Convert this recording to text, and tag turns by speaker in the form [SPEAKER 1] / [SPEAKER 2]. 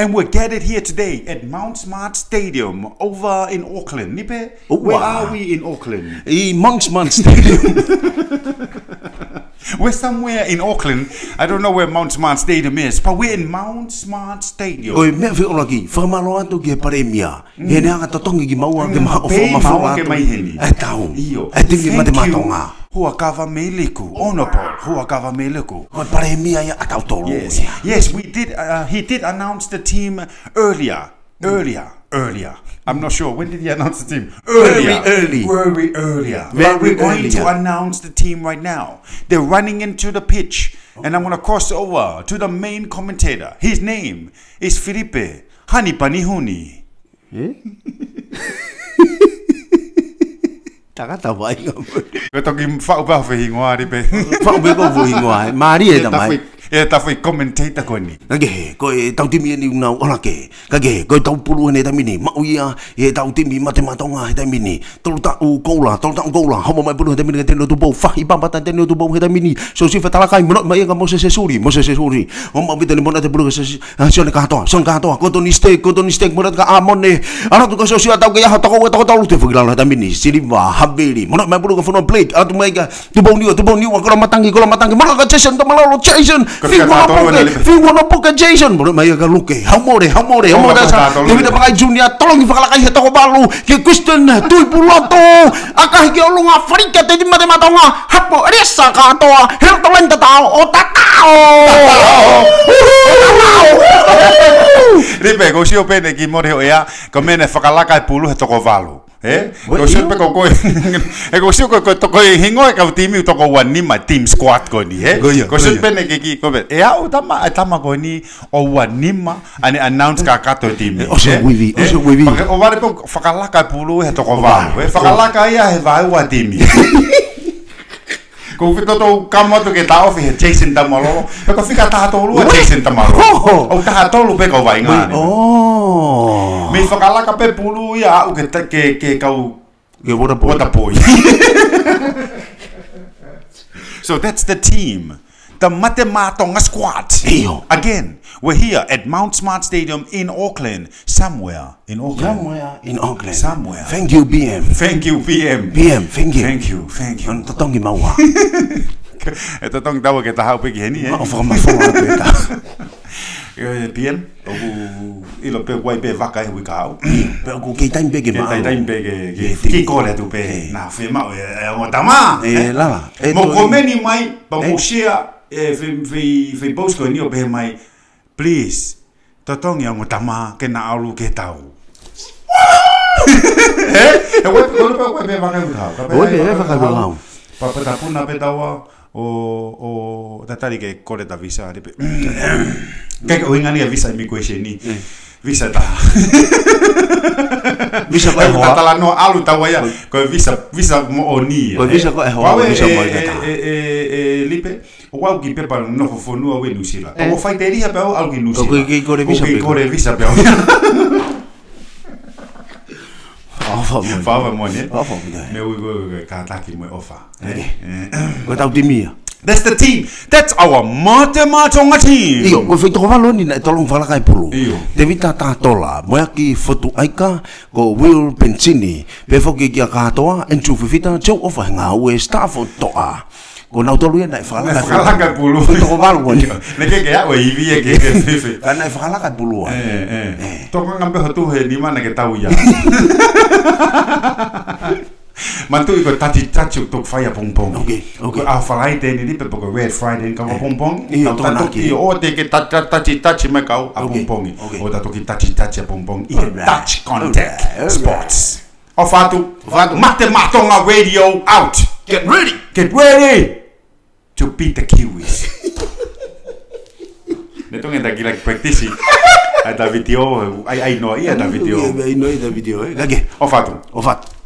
[SPEAKER 1] And we're gathered here today at Mount Smart Stadium over in Auckland. Nipe, where are we in Auckland?
[SPEAKER 2] E Mount Smart Stadium.
[SPEAKER 1] We're somewhere in Auckland. I don't know where Mount Smart Stadium is, but we're in Mount Smart Stadium.
[SPEAKER 2] Oi, mea fi ola ki, whamalo atu ki e pare mia. He nea ka totongi ki maua ke maha o
[SPEAKER 1] Pei
[SPEAKER 2] whama
[SPEAKER 1] maua
[SPEAKER 2] whama
[SPEAKER 1] ke mai heni.
[SPEAKER 2] E tau.
[SPEAKER 1] Iyo.
[SPEAKER 2] E tingi
[SPEAKER 1] Thank you.
[SPEAKER 2] matonga.
[SPEAKER 1] Hua kawa me liku. Honorable. Hua kawa me liku.
[SPEAKER 2] Oi, pare mia ia atau tolu.
[SPEAKER 1] Yes, yes, we did. Uh, he did announce the team earlier, earlier, earlier. I'm not sure when did he announce the team. Earlier,
[SPEAKER 2] Very early.
[SPEAKER 1] very earlier.
[SPEAKER 2] Very
[SPEAKER 1] but we're going to announce the team right now. They're running into the pitch, and I'm gonna cross over to the main commentator. His name is Felipe Hanipanihuni.
[SPEAKER 2] Taka tawa inga mo.
[SPEAKER 1] Ko toki whau pa whi ngoa ripe.
[SPEAKER 2] Whau be ko vui ngoa. Maari e tamai.
[SPEAKER 1] E ta whi commentator ko ni.
[SPEAKER 2] Kage, ko e tau timi ni unau ola ke. Kage, ko tau pulu ne tamini. Mau ia, e tau timi mate matonga he tamini. Tolu ta u koula, tolu ta u koula. Homo mai pulu he tamini ke tenu tu bau. Fahi pamba ta tenu tu bau he tamini. So si fatala kai monot mai ka mo se suri, mo se suri. O mau bita ni monot te pulu se ne ka toa, son ka toa. Ko to ni steak, ko to ni steak monot ka amon ne. Ana tu ka so si tau ke ya toko we toko tolu te fugila la tamini. Siliva, habeli. Monot mai pulu ka fono plate. Atu mai ka tu bau ni tu bau ni ko matangi ko matangi. Monot ka Jason to malolo Jason.
[SPEAKER 1] Kau
[SPEAKER 2] Fi
[SPEAKER 1] kata
[SPEAKER 2] mo
[SPEAKER 1] tolu na
[SPEAKER 2] poke,
[SPEAKER 1] lipe.
[SPEAKER 2] fi mo poke Jason. Monot mai ka luke. Hamore, hamore,
[SPEAKER 1] Oh,
[SPEAKER 2] hamore
[SPEAKER 1] kau
[SPEAKER 2] sa. Dewi
[SPEAKER 1] na.
[SPEAKER 2] pakai Junior. Tolong ifakalakai he toko balu. Ke Kristen tui puloto akahi ke olunga Afrika te mate matonga hapo resa katoa he talenta tao o tatao
[SPEAKER 1] Ripe, ko sio pene ki mori hoia, ko mene whakalaka e pulu he toko valu. Eh, ko sio pe ko ko e ko sio ko ko to ko hingo e ka timi to ko wan ni ma team squad ko ni, eh.
[SPEAKER 2] Ko
[SPEAKER 1] sio pe ne ki ko be. E a o tama tama ko ni o wan ni ma ani announce ka ka to timi
[SPEAKER 2] O so we o so
[SPEAKER 1] we. O vare ko fakalaka pulu e to ko va. E fakalaka ia e va wa timi. Ko fito to kamo to ke tao fi Jason Tamalolo. Pe ko fika taha tolu a Jason Tamalolo. O oh! taha tolu pe ko vai ngani.
[SPEAKER 2] oh
[SPEAKER 1] Me whakalaka pe pulu ia au ke, ke, ke kau
[SPEAKER 2] ke wora po
[SPEAKER 1] watapoi. so that's the team. The Matematonga squad.
[SPEAKER 2] Iyo.
[SPEAKER 1] Again, we're here at Mount Smart Stadium in Auckland. Somewhere in Auckland.
[SPEAKER 2] somewhere in Auckland
[SPEAKER 1] Somewhere.
[SPEAKER 2] thank you BM
[SPEAKER 1] Thank you, PM.
[SPEAKER 2] BM thank you
[SPEAKER 1] Thank you, thank you.
[SPEAKER 2] Maua
[SPEAKER 1] Ito tong tawa kita hau pegi heni eh.
[SPEAKER 2] o whama whama peta
[SPEAKER 1] Eh, PM, o ilo pe wai pe vaka e hui ka hau.
[SPEAKER 2] pe ko ke time be ke
[SPEAKER 1] Ke
[SPEAKER 2] ma
[SPEAKER 1] tai tai pe ke ke
[SPEAKER 2] Ke
[SPEAKER 1] ki kore tu pe na fe ma e o tama.
[SPEAKER 2] e lala e
[SPEAKER 1] Mo komeni mai pa mo
[SPEAKER 2] Eh.
[SPEAKER 1] E fe fe fe post ko ni o pe mai. Please. Totong yang utama ke na alu ke tau. Eh, e wai ko pe wai pe vaka hui ka hau.
[SPEAKER 2] Wai pe vaka hui ka hau.
[SPEAKER 1] Pa pa ta puna pe tawa o o tatari ke kore ta visa de pe. Kai ko ingani visa mi ko ni. Visa ta.
[SPEAKER 2] Bisa ko hoa.
[SPEAKER 1] tala no alu tawa ya. Ko visa visa mo oni.
[SPEAKER 2] Ko visa ko e hoa, visa mo
[SPEAKER 1] e-
[SPEAKER 2] e
[SPEAKER 1] e e. O wau ki pepa no fo fo no we nusila. O faiteria pe o algo nusila.
[SPEAKER 2] Ko ki kore visa
[SPEAKER 1] Ko ki
[SPEAKER 2] pe.
[SPEAKER 1] kore visa pe.
[SPEAKER 2] Ofa mo.
[SPEAKER 1] Fa mo ne.
[SPEAKER 2] Ofa mo.
[SPEAKER 1] Me we we ka ta ki mo ofa.
[SPEAKER 2] Ko tau timia.
[SPEAKER 1] That's the team. That's our Matematonga team.
[SPEAKER 2] Iyo, ko fai toko valo ni na tolong fala kai pulu.
[SPEAKER 1] Iyo.
[SPEAKER 2] Te vita ta tola, moya ki fotu aika, ko Will Pensini, pe foki ki a katoa, enchu fifita, chau ofa nga ue staff o toa. Ko nau tolu na fala kai
[SPEAKER 1] Fala ka pulu.
[SPEAKER 2] Fai toko valo wani.
[SPEAKER 1] Ne ke ke ya we ivi e ke ke fifi.
[SPEAKER 2] Kana fala kai pulu wa.
[SPEAKER 1] Eh, eh. Toko ngambe hotu he ni mana ke tau ya. Mantu iko tati tachi tok fire pong pong.
[SPEAKER 2] Okay, okay.
[SPEAKER 1] Ko a falai te ni pe poko red friday ka pong pong.
[SPEAKER 2] Iyo,
[SPEAKER 1] Tau
[SPEAKER 2] toko
[SPEAKER 1] tatu
[SPEAKER 2] naki.
[SPEAKER 1] ki o te ke ta- ta- tachi tachi me kau a
[SPEAKER 2] Okay,
[SPEAKER 1] pong pong.
[SPEAKER 2] okay.
[SPEAKER 1] O tatu ki tachi tachi a pong pong. I touch contact sports. O fatu, fatu. Mate matonga radio out.
[SPEAKER 2] Get ready!
[SPEAKER 1] Get ready to beat the Kiwis. Nito nga tagila practice. Ada video, ay ay no, iya ada video.
[SPEAKER 2] Ai no ida video, eh. Kage.
[SPEAKER 1] O fatu.
[SPEAKER 2] O fat.